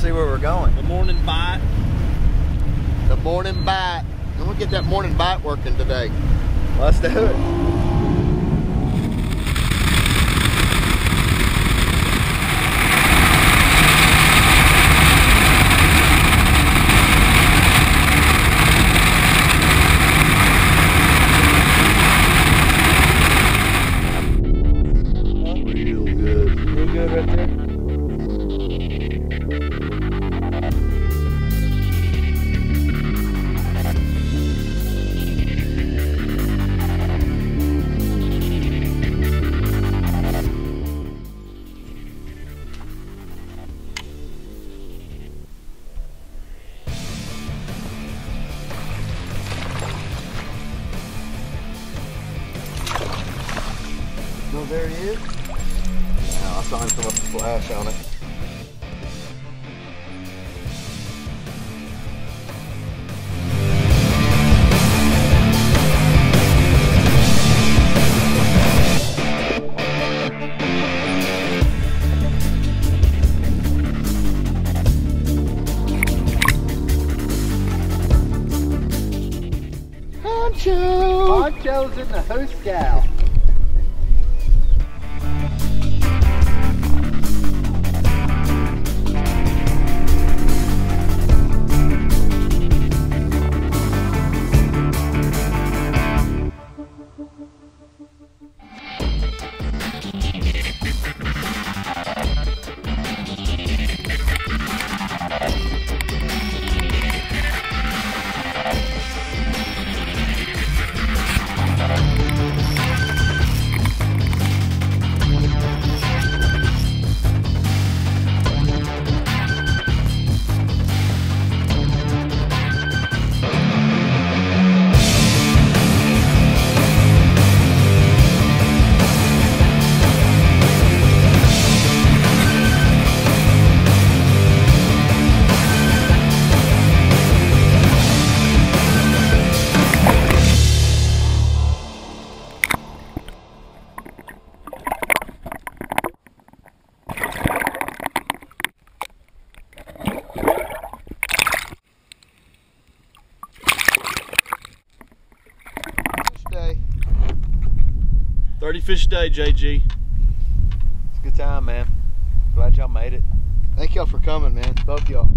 see where we're going. The morning bite. The morning bite. I'm gonna get that morning bite working today. Let's do it. Real good. Real good right No, there he is. Now I saw him come up with a flash on it. Honcho! Poncho's in the host gal. 30 fish a day, JG. It's a good time, man. Glad y'all made it. Thank y'all for coming, man. Both y'all.